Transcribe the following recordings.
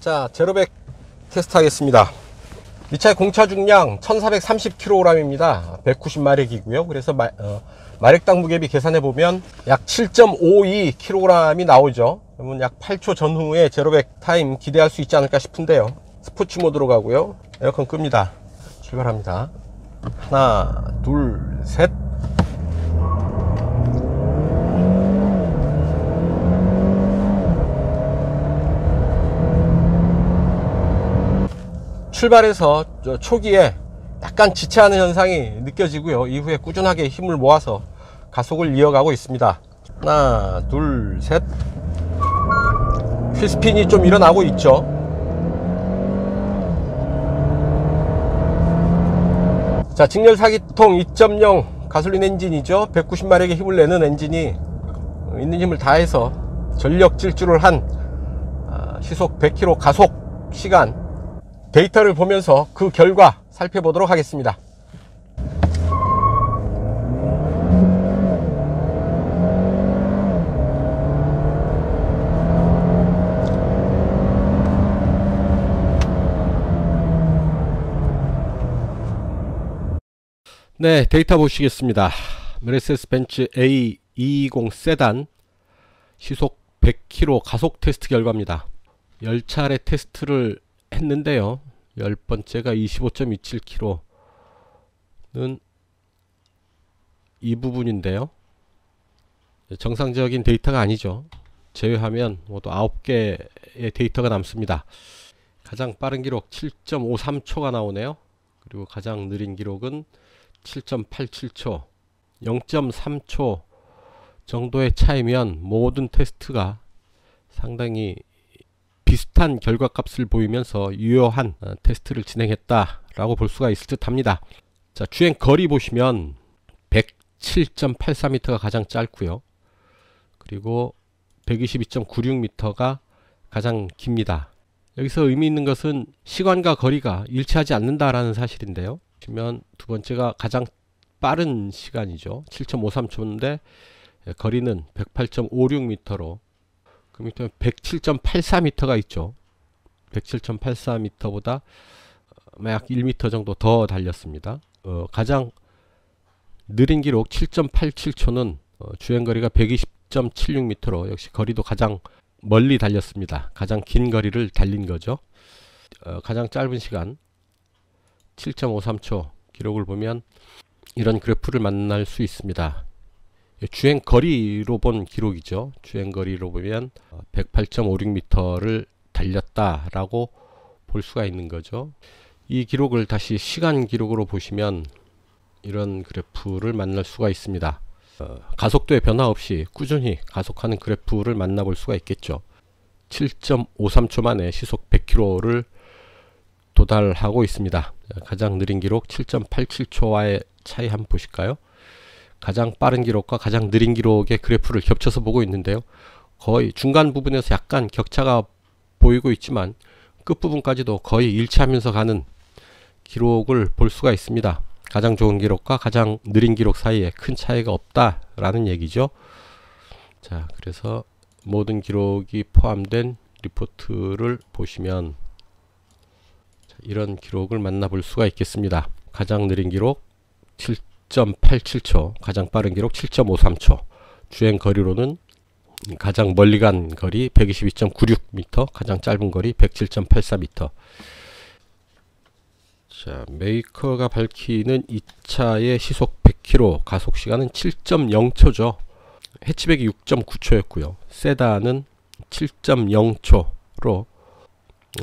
자, 제로백 테스트 하겠습니다. 이 차의 공차 중량 1430kg입니다. 190마력이고요. 그래서 마, 어, 마력당 무게비 계산해 보면 약 7.52kg이 나오죠. 그러면 약 8초 전후에 제로백 타임 기대할 수 있지 않을까 싶은데요. 스포츠 모드로 가고요. 에어컨 끕니다. 출발합니다. 하나, 둘, 셋. 출발해서 초기에 약간 지체하는 현상이 느껴지고요. 이후에 꾸준하게 힘을 모아서 가속을 이어가고 있습니다. 하나, 둘, 셋. 휠스핀이 좀 일어나고 있죠. 자, 직렬 사기통 2.0 가솔린 엔진이죠. 190마력의 힘을 내는 엔진이 있는 힘을 다해서 전력 질주를 한 아, 시속 100km 가속 시간 데이터를 보면서 그 결과 살펴보도록 하겠습니다. 네, 데이터 보시겠습니다. 메르세스 벤츠 A220 세단 시속 100km 가속 테스트 결과입니다. 10차례 테스트를 했는데요. 열 번째가 25.27km는 이 부분인데요. 정상적인 데이터가 아니죠. 제외하면 모두 9개의 데이터가 남습니다. 가장 빠른 기록 7.53초가 나오네요. 그리고 가장 느린 기록은 7.87초, 0.3초 정도의 차이면 모든 테스트가 상당히 비슷한 결과값을 보이면서 유효한 어, 테스트를 진행했다라고 볼 수가 있을 듯 합니다. 자, 주행 거리 보시면 107.84m가 가장 짧고요. 그리고 122.96m가 가장 깁니다. 여기서 의미 있는 것은 시간과 거리가 일치하지 않는다라는 사실인데요. 보시면 두 번째가 가장 빠른 시간이죠. 7.53초인데 거리는 108.56m로 그 밑에 107.84m가 있죠. 107.84m보다 약 1m 정도 더 달렸습니다. 어, 가장 느린 기록 7.87초는 어, 주행거리가 120.76m로 역시 거리도 가장 멀리 달렸습니다. 가장 긴 거리를 달린 거죠. 어, 가장 짧은 시간 7.53초 기록을 보면 이런 그래프를 만날 수 있습니다. 주행 거리로 본 기록이죠. 주행 거리로 보면 108.56m를 달렸다라고 볼 수가 있는 거죠. 이 기록을 다시 시간 기록으로 보시면 이런 그래프를 만날 수가 있습니다. 어, 가속도의 변화 없이 꾸준히 가속하는 그래프를 만나볼 수가 있겠죠. 7.53초 만에 시속 100km를 도달하고 있습니다. 가장 느린 기록 7.87초와의 차이 한번 보실까요? 가장 빠른 기록과 가장 느린 기록의 그래프를 겹쳐서 보고 있는데요. 거의 중간 부분에서 약간 격차가 보이고 있지만 끝부분까지도 거의 일치하면서 가는 기록을 볼 수가 있습니다. 가장 좋은 기록과 가장 느린 기록 사이에 큰 차이가 없다라는 얘기죠. 자, 그래서 모든 기록이 포함된 리포트를 보시면 이런 기록을 만나볼 수가 있겠습니다. 가장 느린 기록 7 7.87초, 가장 빠른 기록 7.53초, 주행 거리로는 가장 멀리 간 거리 122.96m, 가장 짧은 거리 107.84m. 자, 메이커가 밝히는 이 차의 시속 100km, 가속 시간은 7.0초죠. 해치백이 6.9초였고요. 세단은 7.0초로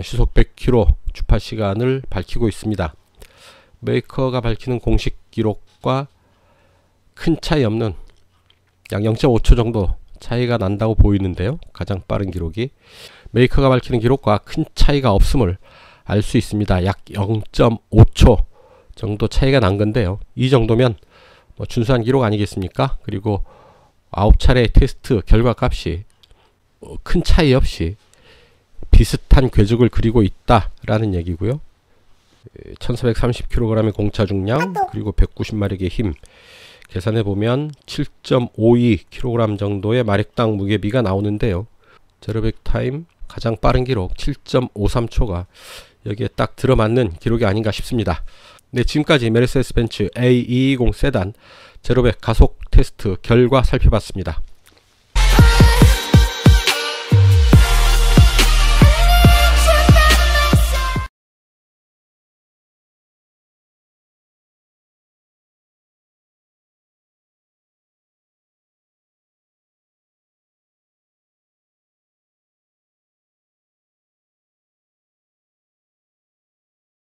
시속 100km 주파 시간을 밝히고 있습니다. 메이커가 밝히는 공식 기록과 큰 차이 없는 약 0.5초 정도 차이가 난다고 보이는데요. 가장 빠른 기록이 메이커가 밝히는 기록과 큰 차이가 없음을 알 수 있습니다. 약 0.5초 정도 차이가 난 건데요. 이 정도면 뭐 준수한 기록 아니겠습니까? 그리고 9차례 테스트 결과 값이 큰 차이 없이 비슷한 궤적을 그리고 있다라는 얘기고요. 1430kg의 공차 중량 그리고 190마력의 힘 계산해 보면 7.52kg 정도의 마력당 무게비가 나오는데요. 제로백 타임 가장 빠른 기록 7.53초가 여기에 딱 들어맞는 기록이 아닌가 싶습니다. 네, 지금까지 메르세데스 벤츠 A220 세단 제로백 가속 테스트 결과 살펴봤습니다.